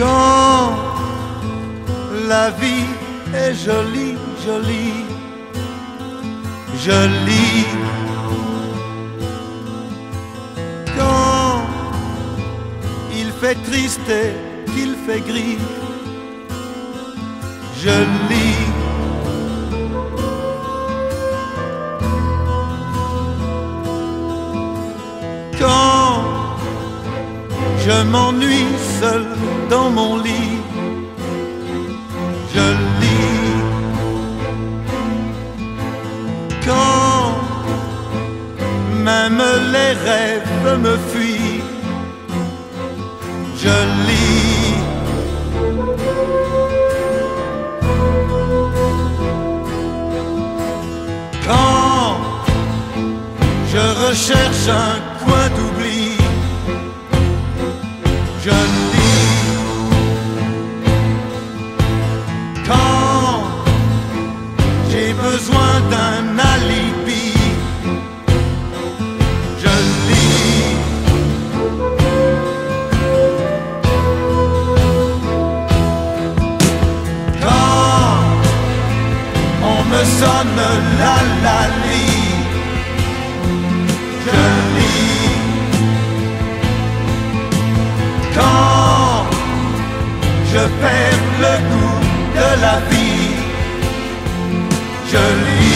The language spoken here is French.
Quand la vie est jolie, jolie, je lis. Quand il fait triste et qu'il fait gris, je je m'ennuie seul dans mon lit, je lis. Quand même les rêves me fuient, je lis. Quand je recherche un coin d'oubli, je lis. Quand j'ai besoin d'un alibi, je lis. Quand on me sonne la la lit, je perds le goût de la vie, je lis.